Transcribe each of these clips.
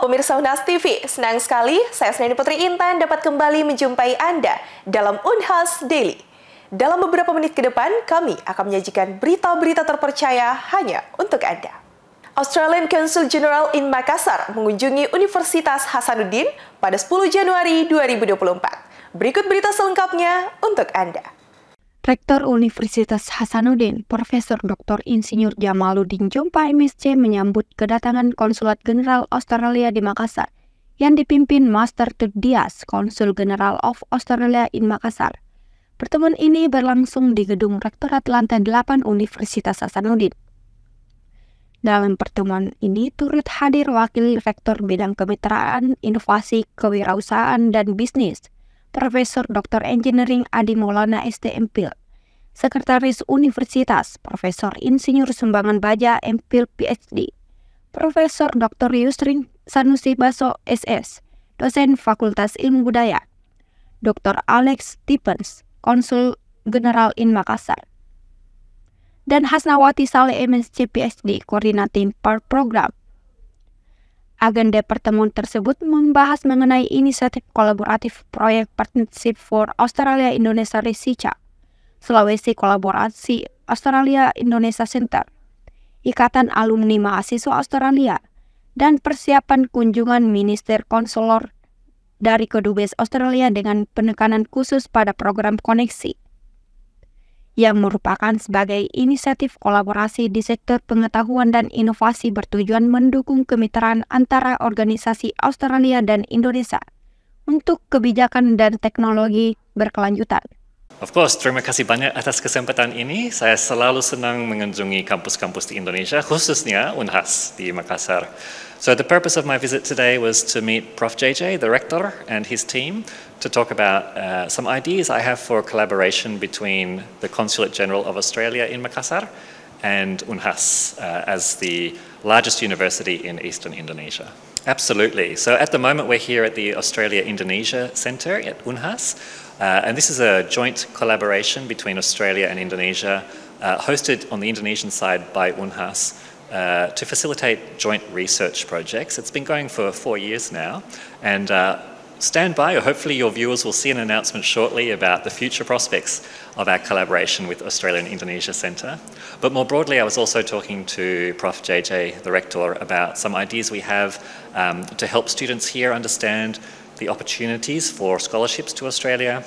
pemirsa Unhas TV, senang sekali saya Senani Putri Intan dapat kembali menjumpai Anda dalam Unhas Daily. Dalam beberapa menit ke depan, kami akan menyajikan berita-berita terpercaya hanya untuk Anda. Australian Council General in Makassar mengunjungi Universitas Hasanuddin pada 10 Januari 2024. Berikut berita selengkapnya untuk Anda. Rektor Universitas Hasanuddin, Profesor Dr. Insinyur Jamaluddin Jompa MSc menyambut kedatangan Konsulat Jenderal Australia di Makassar yang dipimpin Master Tud Dias, Konsul General of Australia in Makassar. Pertemuan ini berlangsung di Gedung Rektorat Lantai 8 Universitas Hasanuddin. Dalam pertemuan ini turut hadir Wakil Rektor Bidang Kemitraan, Inovasi, Kewirausahaan, dan Bisnis, Profesor Dr. Engineering Adi Maulana STMPIL, Sekretaris Universitas, Profesor Insinyur Sumbangan Baja MPIL PhD, Profesor Dr. Yusrin Sanusi Baso SS, dosen Fakultas Ilmu Budaya, Dr. Alex Stevens, Konsul General in Makassar, dan Hasnawati Saleh MSc PhD, Koordinating per Program Agenda pertemuan tersebut membahas mengenai inisiatif kolaboratif proyek Partnership for Australia Indonesia Resica, Sulawesi Kolaborasi Australia Indonesia Center, Ikatan Alumni Mahasiswa Australia, dan persiapan kunjungan Minister Konselor dari Kedubes Australia dengan penekanan khusus pada program koneksi yang merupakan sebagai inisiatif kolaborasi di sektor pengetahuan dan inovasi bertujuan mendukung kemitraan antara organisasi Australia dan Indonesia untuk kebijakan dan teknologi berkelanjutan. Of course, terima kasih banyak atas kesempatan ini. Saya selalu senang mengunjungi kampus-kampus di Indonesia, khususnya Unhas di Makassar. So the purpose of my visit today was to meet Prof. JJ, the rector, and his team to talk about uh, some ideas I have for collaboration between the Consulate General of Australia in Makassar and UNHAS uh, as the largest university in eastern Indonesia. Absolutely. So at the moment we're here at the Australia Indonesia Centre at UNHAS, uh, and this is a joint collaboration between Australia and Indonesia, uh, hosted on the Indonesian side by UNHAS. Uh, to facilitate joint research projects. It's been going for four years now, and uh, stand by, or hopefully your viewers will see an announcement shortly about the future prospects of our collaboration with Australian Indonesia Centre. But more broadly, I was also talking to Prof. JJ, the rector, about some ideas we have um, to help students here understand the opportunities for scholarships to Australia,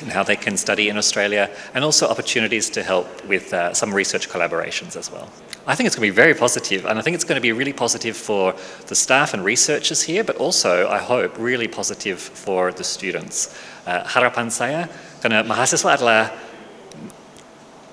and how they can study in Australia, and also opportunities to help with uh, some research collaborations as well. I think it's going to be very positive, and I think it's going to be really positive for the staff and researchers here, but also, I hope, really positive for the students. Uh, harapan saya, karena mahasiswa adalah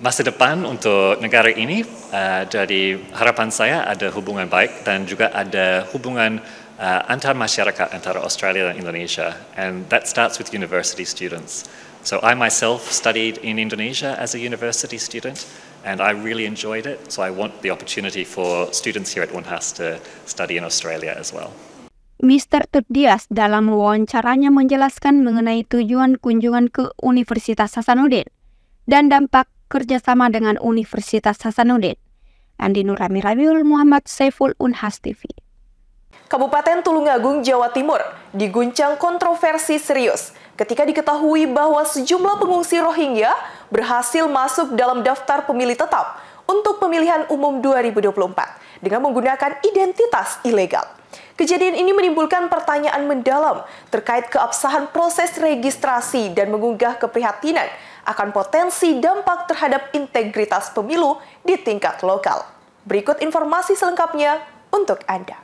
masa depan untuk negara ini, uh, jadi harapan saya ada hubungan baik dan juga ada hubungan uh, antar masyarakat antara Australia dan Indonesia, and that starts with university students. So I myself studied in Indonesia as a university student, and I really enjoyed it. So I want the opportunity for students here at UNHAS to study in Australia as well. Mr. Dias dalam wawancaranya menjelaskan mengenai tujuan kunjungan ke Universitas Hasanuddin dan dampak kerjasama dengan Universitas Hasanuddin. Andi Nurami Rabiul Muhammad Saiful Unhas TV. Kabupaten Tulungagung, Jawa Timur diguncang kontroversi serius ketika diketahui bahwa sejumlah pengungsi Rohingya berhasil masuk dalam daftar pemilih tetap untuk pemilihan umum 2024 dengan menggunakan identitas ilegal. Kejadian ini menimbulkan pertanyaan mendalam terkait keabsahan proses registrasi dan mengunggah keprihatinan akan potensi dampak terhadap integritas pemilu di tingkat lokal. Berikut informasi selengkapnya untuk Anda.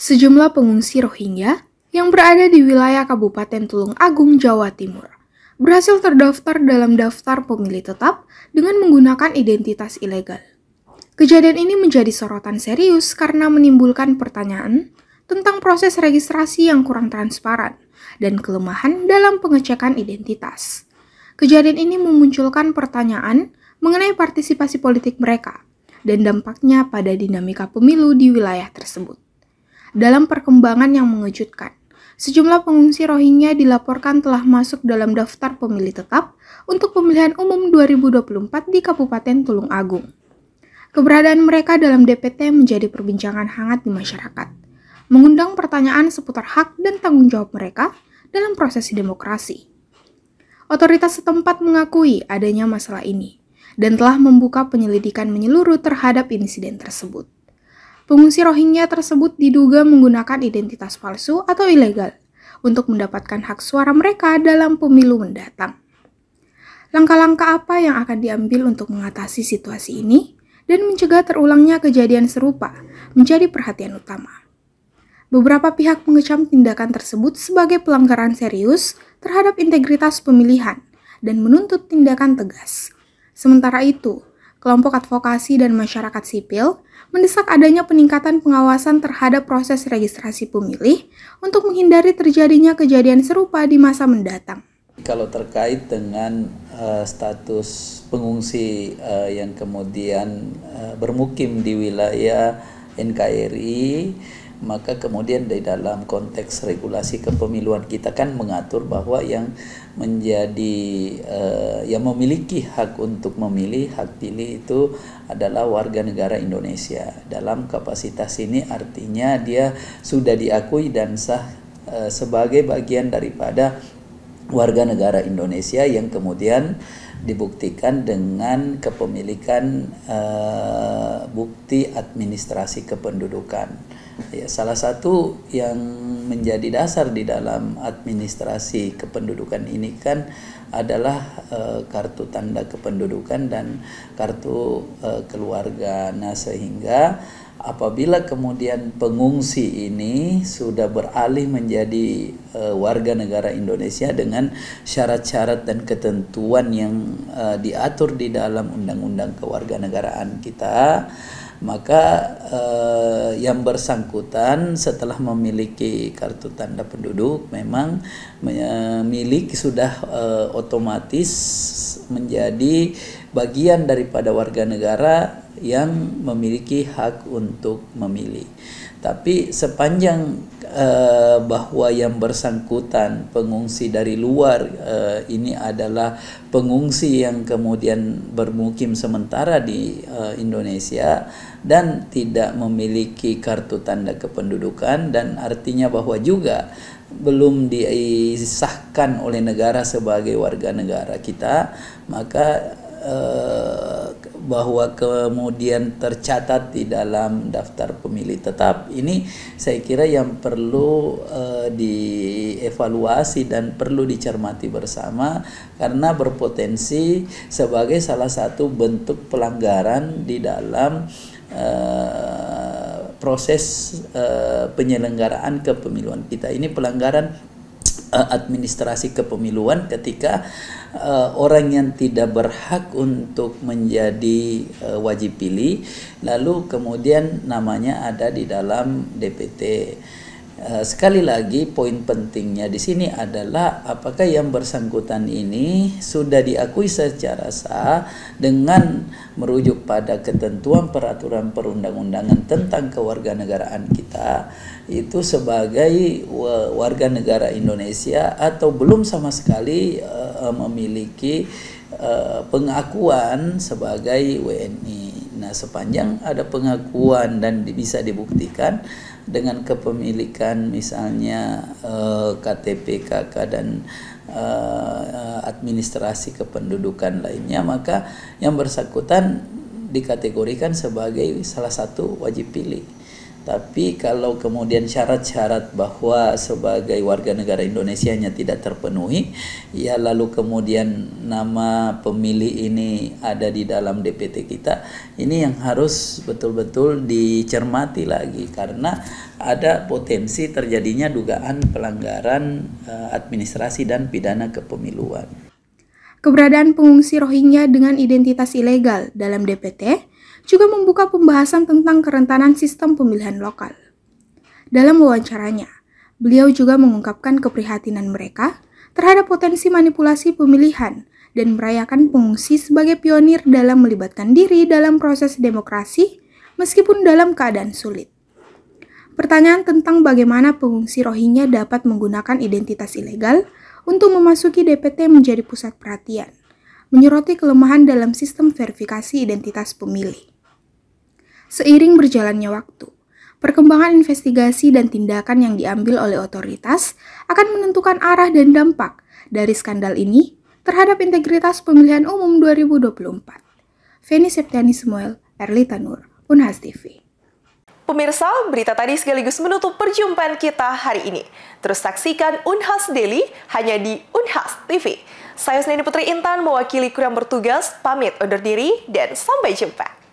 Sejumlah pengungsi Rohingya yang berada di wilayah Kabupaten Tulung Agung, Jawa Timur, berhasil terdaftar dalam daftar pemilih tetap dengan menggunakan identitas ilegal. Kejadian ini menjadi sorotan serius karena menimbulkan pertanyaan tentang proses registrasi yang kurang transparan dan kelemahan dalam pengecekan identitas. Kejadian ini memunculkan pertanyaan mengenai partisipasi politik mereka dan dampaknya pada dinamika pemilu di wilayah tersebut. Dalam perkembangan yang mengejutkan, Sejumlah pengungsi Rohingya dilaporkan telah masuk dalam daftar pemilih tetap untuk pemilihan umum 2024 di Kabupaten Tulung Agung. Keberadaan mereka dalam DPT menjadi perbincangan hangat di masyarakat. mengundang pertanyaan seputar hak dan tanggung jawab mereka dalam proses demokrasi. Otoritas setempat mengakui adanya masalah ini dan telah membuka penyelidikan menyeluruh terhadap insiden tersebut. Pengungsi Rohingya tersebut diduga menggunakan identitas palsu atau ilegal untuk mendapatkan hak suara mereka dalam pemilu mendatang. Langkah-langkah apa yang akan diambil untuk mengatasi situasi ini dan mencegah terulangnya kejadian serupa menjadi perhatian utama. Beberapa pihak mengecam tindakan tersebut sebagai pelanggaran serius terhadap integritas pemilihan dan menuntut tindakan tegas. Sementara itu, kelompok advokasi dan masyarakat sipil mendesak adanya peningkatan pengawasan terhadap proses registrasi pemilih untuk menghindari terjadinya kejadian serupa di masa mendatang. Kalau terkait dengan uh, status pengungsi uh, yang kemudian uh, bermukim di wilayah NKRI, maka kemudian di dalam konteks regulasi kepemiluan kita kan mengatur bahwa yang menjadi uh, yang memiliki hak untuk memilih hak pilih itu adalah warga negara Indonesia. Dalam kapasitas ini artinya dia sudah diakui dan sah uh, sebagai bagian daripada warga negara Indonesia yang kemudian dibuktikan dengan kepemilikan uh, bukti administrasi kependudukan. Ya, salah satu yang menjadi dasar di dalam administrasi kependudukan ini kan adalah uh, kartu tanda kependudukan dan kartu uh, keluarga. Nah, sehingga apabila kemudian pengungsi ini sudah beralih menjadi uh, warga negara Indonesia dengan syarat-syarat dan ketentuan yang uh, diatur di dalam undang-undang kewarganegaraan kita maka uh, yang bersangkutan setelah memiliki kartu tanda penduduk memang memiliki sudah uh, otomatis menjadi bagian daripada warga negara yang memiliki hak untuk memilih. Tapi sepanjang uh, bahwa yang bersangkutan pengungsi dari luar uh, ini adalah pengungsi yang kemudian bermukim sementara di uh, Indonesia dan tidak memiliki kartu tanda kependudukan dan artinya bahwa juga belum disahkan oleh negara sebagai warga negara kita maka uh, bahwa kemudian tercatat di dalam daftar pemilih. Tetap ini saya kira yang perlu uh, dievaluasi dan perlu dicermati bersama karena berpotensi sebagai salah satu bentuk pelanggaran di dalam uh, proses uh, penyelenggaraan kepemiluan kita. Ini pelanggaran administrasi kepemiluan ketika uh, orang yang tidak berhak untuk menjadi uh, wajib pilih lalu kemudian namanya ada di dalam DPT. Uh, sekali lagi poin pentingnya di sini adalah apakah yang bersangkutan ini sudah diakui secara sah dengan merujuk pada ketentuan peraturan perundang-undangan tentang kewarganegaraan kita itu sebagai warga negara Indonesia atau belum sama sekali uh, memiliki pengakuan sebagai WNI. Nah, sepanjang ada pengakuan dan bisa dibuktikan dengan kepemilikan misalnya uh, KTP KK dan uh, administrasi kependudukan lainnya maka yang bersangkutan dikategorikan sebagai salah satu wajib pilih. Tapi kalau kemudian syarat-syarat bahwa sebagai warga negara Indonesia nya tidak terpenuhi, ya lalu kemudian nama pemilih ini ada di dalam DPT kita, ini yang harus betul-betul dicermati lagi karena ada potensi terjadinya dugaan pelanggaran uh, administrasi dan pidana kepemiluan. Keberadaan pengungsi Rohingya dengan identitas ilegal dalam DPT juga membuka pembahasan tentang kerentanan sistem pemilihan lokal. Dalam wawancaranya, beliau juga mengungkapkan keprihatinan mereka terhadap potensi manipulasi pemilihan dan merayakan pengungsi sebagai pionir dalam melibatkan diri dalam proses demokrasi meskipun dalam keadaan sulit. Pertanyaan tentang bagaimana pengungsi Rohingya dapat menggunakan identitas ilegal untuk memasuki DPT menjadi pusat perhatian, menyoroti kelemahan dalam sistem verifikasi identitas pemilih. Seiring berjalannya waktu, perkembangan investigasi dan tindakan yang diambil oleh otoritas akan menentukan arah dan dampak dari skandal ini terhadap integritas pemilihan umum 2024. Feni Septiani Samuel, Erlita Nur, Unhas TV. Pemirsa, berita tadi sekaligus menutup perjumpaan kita hari ini. Terus saksikan Unhas Daily hanya di Unhas TV. Saya Senini Putri Intan mewakili kurang bertugas, pamit undur diri, dan sampai jumpa.